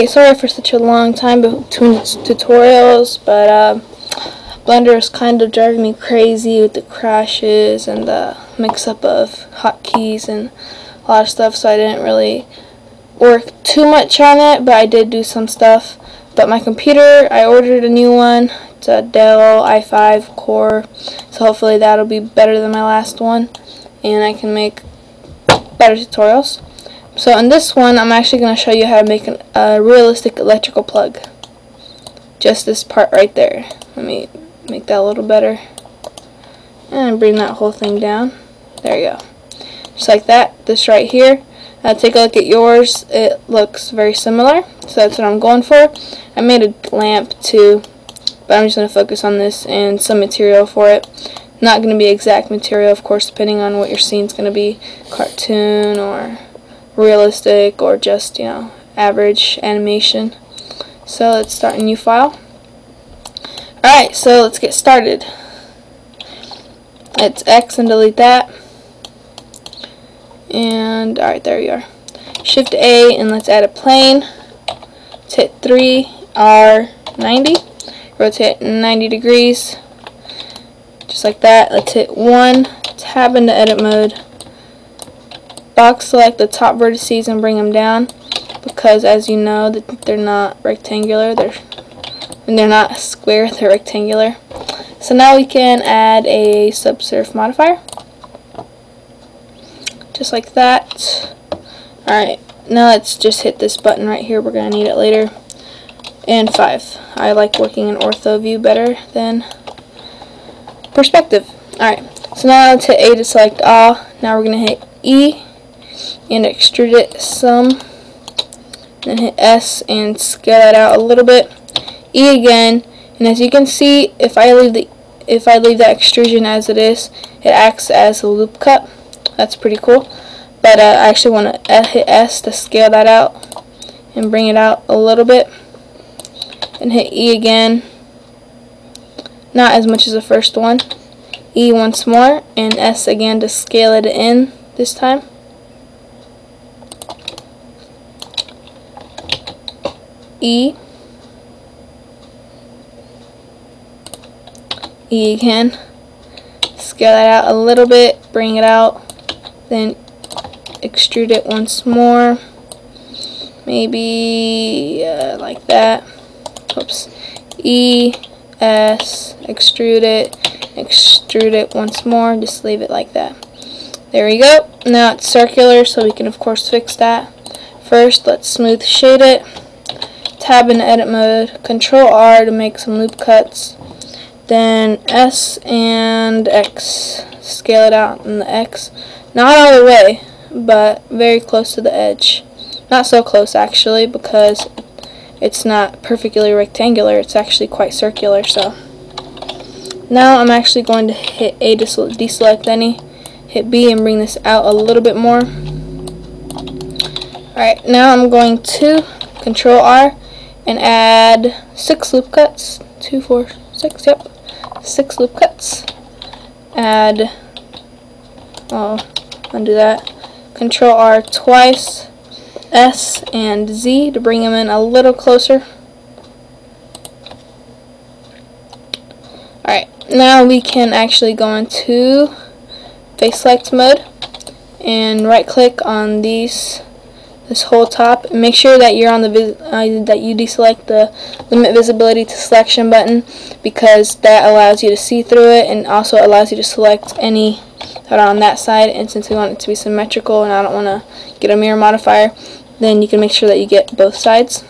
Hey, sorry for such a long time between tutorials, but uh, Blender is kind of driving me crazy with the crashes and the mix-up of hotkeys and a lot of stuff, so I didn't really work too much on it, but I did do some stuff. But my computer, I ordered a new one. It's a Dell i5 core, so hopefully that'll be better than my last one, and I can make better tutorials. So in this one, I'm actually going to show you how to make an, a realistic electrical plug. Just this part right there. Let me make that a little better. And bring that whole thing down. There you go. Just like that. This right here. Now take a look at yours. It looks very similar. So that's what I'm going for. I made a lamp too. But I'm just going to focus on this and some material for it. Not going to be exact material, of course, depending on what your scene's going to be. Cartoon or realistic or just, you know, average animation. So let's start a new file. Alright, so let's get started. Let's X and delete that. And, alright, there you are. Shift A and let's add a plane. Let's hit 3, R, 90. Rotate 90 degrees. Just like that. Let's hit 1, tab into edit mode box select the top vertices and bring them down because as you know that they're not rectangular. They're and they're not square they're rectangular. So now we can add a subsurf modifier. Just like that. Alright now let's just hit this button right here. We're gonna need it later. And 5 I like working in ortho view better than perspective. Alright so now hit A to select all. Now we're gonna hit E and extrude it some. Then hit S and scale that out a little bit. E again, and as you can see, if I leave the if I leave the extrusion as it is, it acts as a loop cut. That's pretty cool. But uh, I actually want to hit S to scale that out and bring it out a little bit. And hit E again. Not as much as the first one. E once more, and S again to scale it in this time. E. E again. Scale that out a little bit, bring it out, then extrude it once more. Maybe uh, like that. Oops. E, S, extrude it, extrude it once more, just leave it like that. There we go. Now it's circular, so we can of course fix that. First, let's smooth shade it tab in edit mode, control R to make some loop cuts, then S and X, scale it out in the X, not all the way, but very close to the edge. Not so close actually because it's not perfectly rectangular, it's actually quite circular, so. Now I'm actually going to hit A to deselect any, hit B and bring this out a little bit more. Alright, now I'm going to control R and add six loop cuts. Two, four, six, yep. Six loop cuts. Add, oh, undo that. Control R twice, S and Z to bring them in a little closer. Alright, now we can actually go into face select mode and right click on these this whole top. Make sure that you're on the uh, that you deselect the limit visibility to selection button because that allows you to see through it and also allows you to select any that are on that side and since we want it to be symmetrical and I don't want to get a mirror modifier then you can make sure that you get both sides.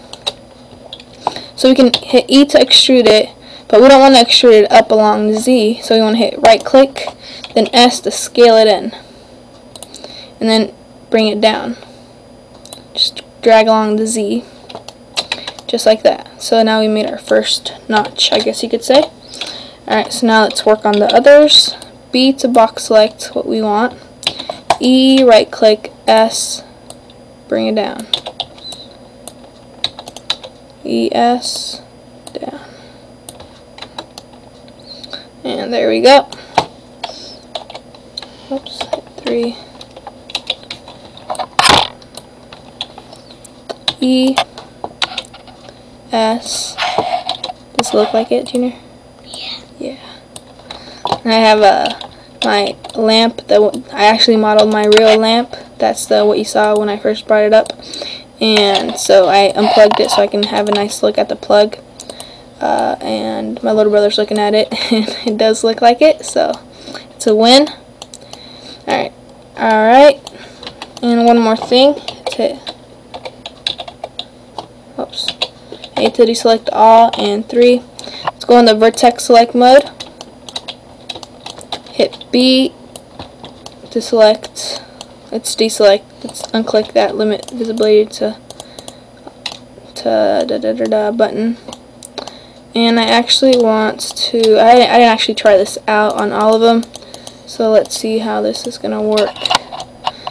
So we can hit E to extrude it but we don't want to extrude it up along the Z so we want to hit right click then S to scale it in and then bring it down just drag along the Z just like that. So now we made our first notch I guess you could say. Alright so now let's work on the others. B to box select what we want. E right click S bring it down. ES down. And there we go. Oops three E, S. Does it look like it, Junior? Yeah. Yeah. And I have a my lamp that I actually modeled my real lamp. That's the what you saw when I first brought it up. And so I unplugged it so I can have a nice look at the plug. Uh, and my little brother's looking at it and it does look like it so it's a win alright alright and one more thing to oops. A to deselect all and three. Let's go in the vertex select mode. Hit B. To select let's deselect. Let's unclick that limit visibility to to da da da da button. And I actually want to I, I didn't actually try this out on all of them. So let's see how this is gonna work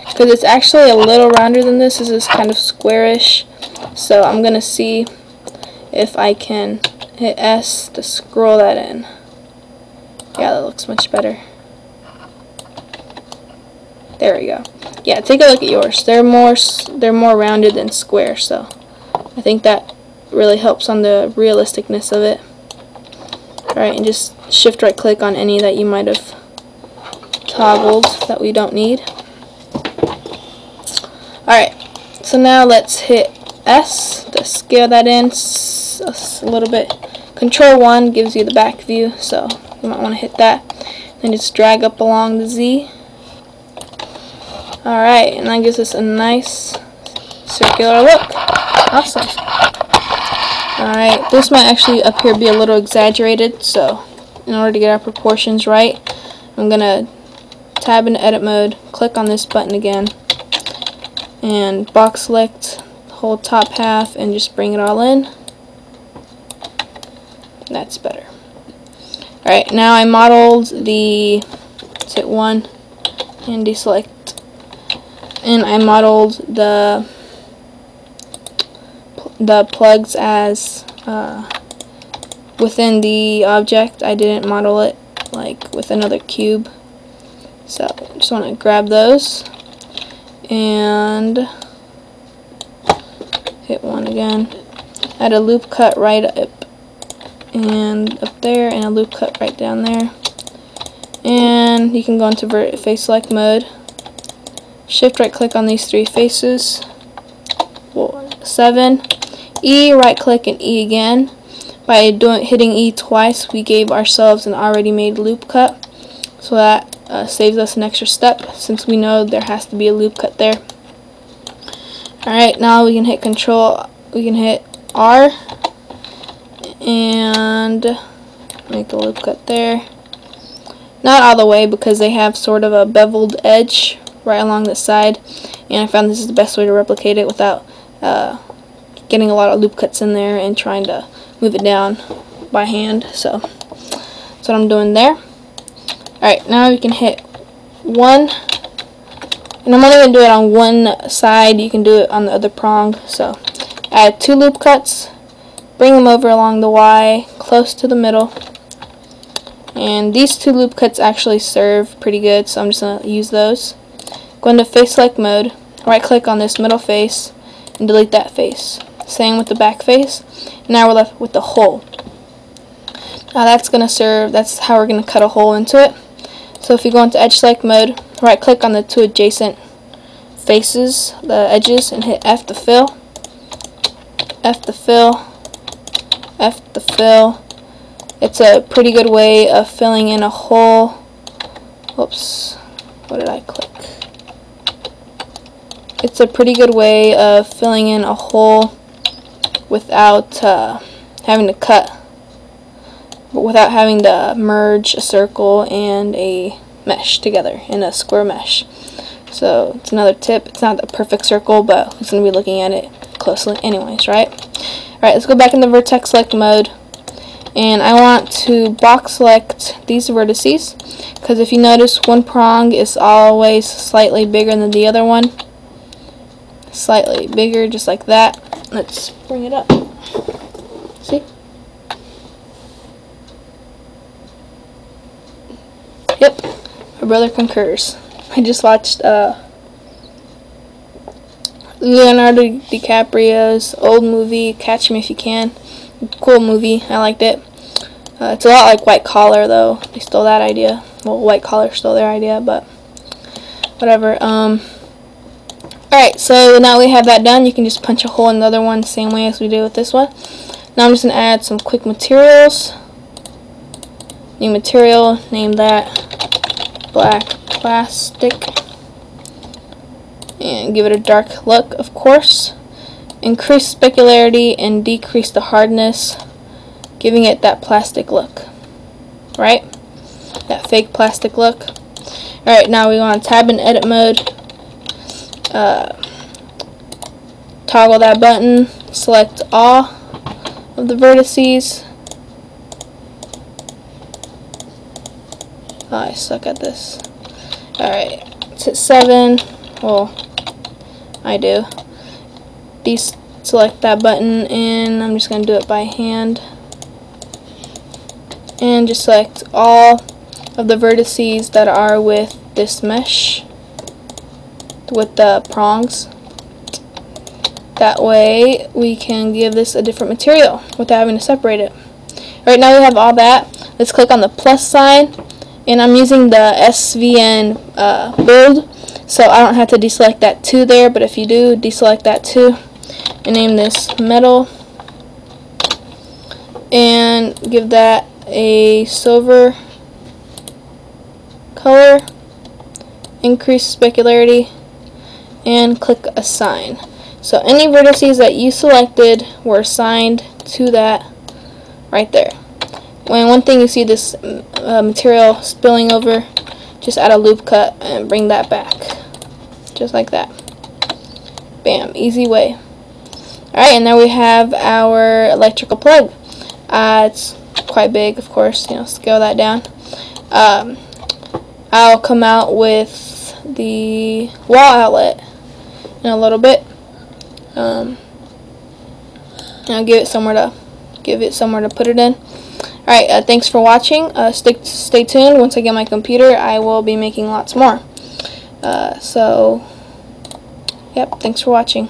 because it's actually a little rounder than this this is kind of squarish. So I'm gonna see if I can hit S to scroll that in. Yeah that looks much better. There we go. Yeah take a look at yours. They're more they're more rounded than square so I think that really helps on the realisticness of it. Alright, and just shift right click on any that you might have toggled that we don't need. Alright, so now let's hit S to scale that in a little bit. Control 1 gives you the back view, so you might want to hit that. Then just drag up along the Z. Alright, and that gives us a nice circular look. Awesome. Alright, this might actually up here be a little exaggerated, so in order to get our proportions right, I'm going to tab into edit mode, click on this button again, and box select the whole top half and just bring it all in. That's better. Alright, now I modeled the, hit 1 and deselect, and I modeled the the plugs as uh, within the object. I didn't model it like with another cube. So just want to grab those and hit one again. Add a loop cut right up and up there and a loop cut right down there. And you can go into face select mode. Shift right click on these three faces. Four, seven E, right click and E again. By doing hitting E twice, we gave ourselves an already made loop cut. So that uh, saves us an extra step since we know there has to be a loop cut there. Alright, now we can hit control, we can hit R and make a loop cut there. Not all the way because they have sort of a beveled edge right along the side and I found this is the best way to replicate it without uh, getting a lot of loop cuts in there and trying to move it down by hand. So that's what I'm doing there. Alright, now we can hit one. And I'm only going to do it on one side. You can do it on the other prong. So add two loop cuts. Bring them over along the Y, close to the middle. And these two loop cuts actually serve pretty good, so I'm just going to use those. Go into face select mode, right click on this middle face, and delete that face. Same with the back face. Now we're left with the hole. Now that's going to serve, that's how we're going to cut a hole into it. So if you go into edge select mode, right click on the two adjacent faces, the edges, and hit F to fill. F to fill. F to fill. It's a pretty good way of filling in a hole. Whoops. What did I click? It's a pretty good way of filling in a hole without uh, having to cut, but without having to merge a circle and a mesh together in a square mesh. So it's another tip. It's not the perfect circle, but who's going to be looking at it closely anyways, right? Alright, let's go back in the vertex select mode. And I want to box select these vertices. Because if you notice, one prong is always slightly bigger than the other one. Slightly bigger, just like that. Let's bring it up. See? Yep, my brother concurs. I just watched uh, Leonardo DiCaprio's old movie, Catch Me If You Can. Cool movie. I liked it. Uh, it's a lot like White Collar, though. They stole that idea. Well, White Collar stole their idea, but whatever. Um, Alright, so now we have that done. You can just punch a hole in the other one the same way as we did with this one. Now I'm just going to add some quick materials. New material, name that black plastic. And give it a dark look, of course. Increase specularity and decrease the hardness, giving it that plastic look. Right? That fake plastic look. Alright, now we want to tab in edit mode uh, toggle that button, select all of the vertices. Oh, I suck at this. Alright, it's at 7. Well, I do. Deselect that button and I'm just going to do it by hand. And just select all of the vertices that are with this mesh with the prongs. That way we can give this a different material without having to separate it. Right now we have all that. Let's click on the plus sign and I'm using the SVN uh, build so I don't have to deselect that 2 there but if you do deselect that 2 and name this metal and give that a silver color increase specularity and click assign. So any vertices that you selected were assigned to that right there. When one thing you see this uh, material spilling over, just add a loop cut and bring that back. Just like that. Bam, easy way. Alright, and there we have our electrical plug. Uh, it's quite big, of course, you know, scale that down. Um, I'll come out with the wall outlet in a little bit. Um, I'll give it somewhere to give it somewhere to put it in. Alright, uh, thanks for watching. Uh, stick, stay tuned. Once I get my computer, I will be making lots more. Uh, so, yep, thanks for watching.